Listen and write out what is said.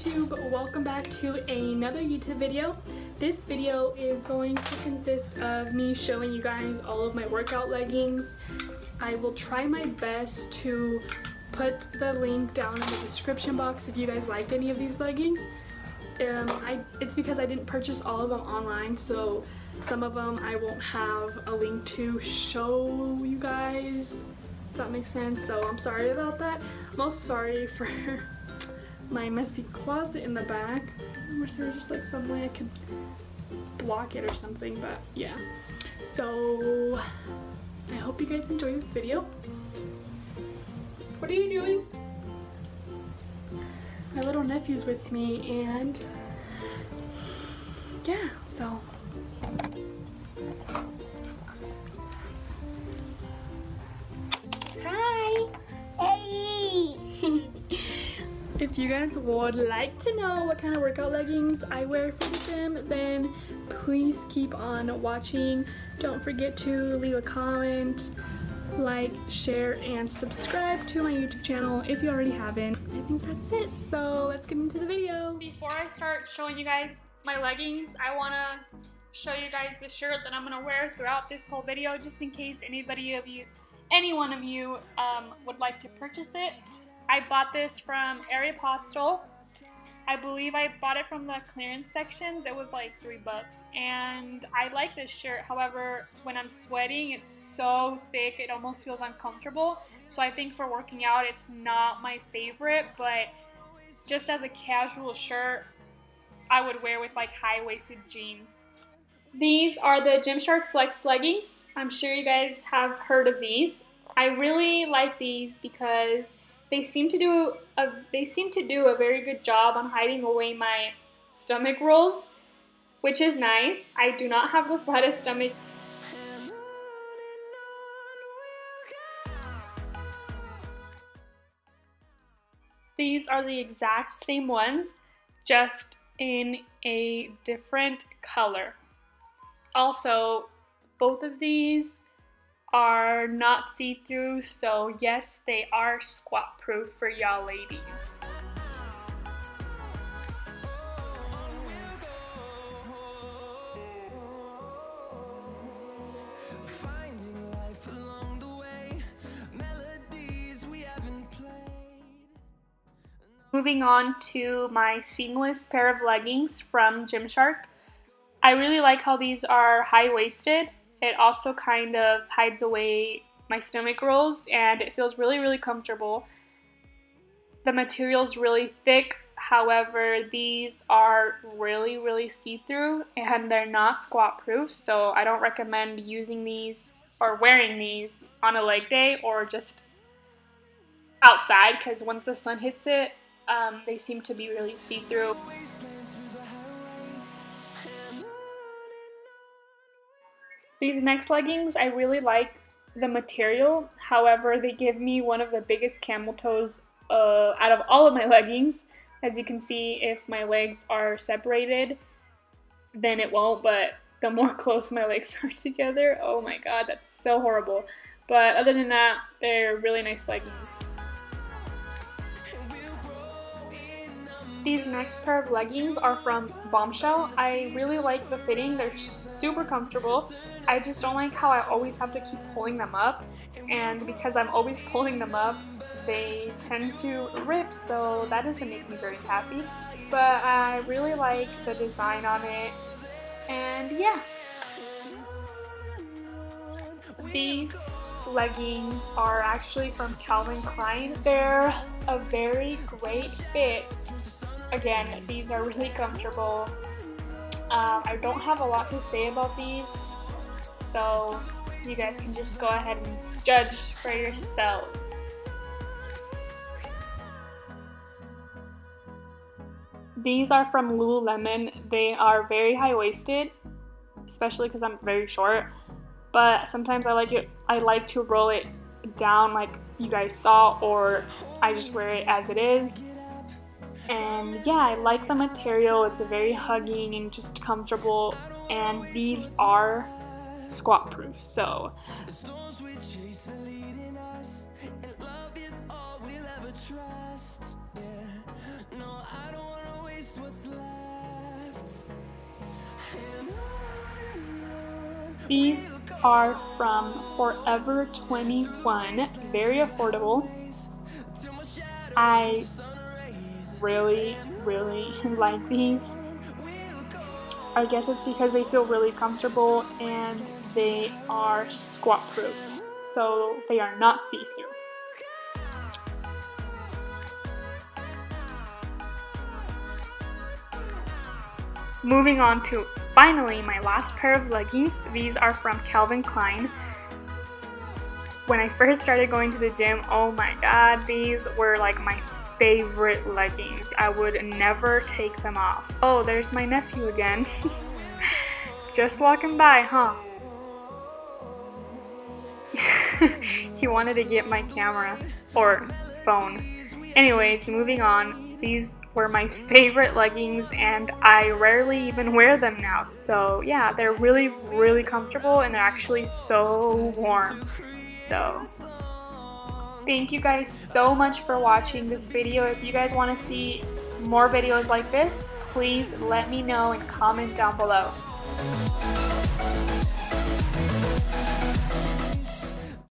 YouTube, welcome back to another YouTube video. This video is going to consist of me showing you guys all of my workout leggings. I will try my best to put the link down in the description box if you guys liked any of these leggings. Um, I, it's because I didn't purchase all of them online, so some of them I won't have a link to show you guys. Does that make sense? So I'm sorry about that. I'm also sorry for my messy closet in the back. I wish there was just like some way I could block it or something, but yeah. So I hope you guys enjoy this video. What are you doing? My little nephew's with me and yeah, so If you guys would like to know what kind of workout leggings I wear for the gym, then please keep on watching. Don't forget to leave a comment, like, share, and subscribe to my YouTube channel if you already haven't. I think that's it, so let's get into the video. Before I start showing you guys my leggings, I want to show you guys the shirt that I'm to wear throughout this whole video just in case anybody of you, any one of you um, would like to purchase it. I bought this from Aeropostale. I believe I bought it from the clearance sections. It was like three bucks. And I like this shirt. However, when I'm sweating, it's so thick, it almost feels uncomfortable. So I think for working out, it's not my favorite. But just as a casual shirt, I would wear with like high-waisted jeans. These are the Gymshark Flex leggings. I'm sure you guys have heard of these. I really like these because they seem to do a they seem to do a very good job on hiding away my stomach rolls, which is nice. I do not have the flattest stomach. These are the exact same ones, just in a different color. Also, both of these are not see-through, so yes, they are squat-proof for y'all ladies. Moving on to my seamless pair of leggings from Gymshark. I really like how these are high-waisted it also kind of hides away my stomach rolls and it feels really, really comfortable. The material is really thick, however, these are really, really see-through and they're not squat proof, so I don't recommend using these or wearing these on a leg day or just outside because once the sun hits it, um, they seem to be really see-through. These next leggings, I really like the material. However, they give me one of the biggest camel toes uh, out of all of my leggings. As you can see, if my legs are separated, then it won't, but the more close my legs are together, oh my god, that's so horrible. But other than that, they're really nice leggings. These next pair of leggings are from Bombshell. I really like the fitting, they're super comfortable. I just don't like how I always have to keep pulling them up and because I'm always pulling them up they tend to rip so that doesn't make me very happy. But I really like the design on it and yeah. These leggings are actually from Calvin Klein. They're a very great fit. Again these are really comfortable. Um, I don't have a lot to say about these so you guys can just go ahead and judge for yourselves. These are from Lululemon. They are very high-waisted, especially because I'm very short. But sometimes I like it. I like to roll it down like you guys saw, or I just wear it as it is. And yeah, I like the material. It's very hugging and just comfortable. And these are squat proof. So These are from Forever 21, very affordable. I really, really like these. I guess it's because they feel really comfortable and they are squat proof, so they are not see-through. Moving on to finally my last pair of leggings. These are from Calvin Klein. When I first started going to the gym, oh my god, these were like my favorite leggings. I would never take them off. Oh, there's my nephew again. Just walking by, huh? he wanted to get my camera or phone. Anyways, moving on. These were my favorite leggings and I rarely even wear them now. So yeah, they're really, really comfortable and they're actually so warm. So thank you guys so much for watching this video. If you guys want to see more videos like this, please let me know and comment down below.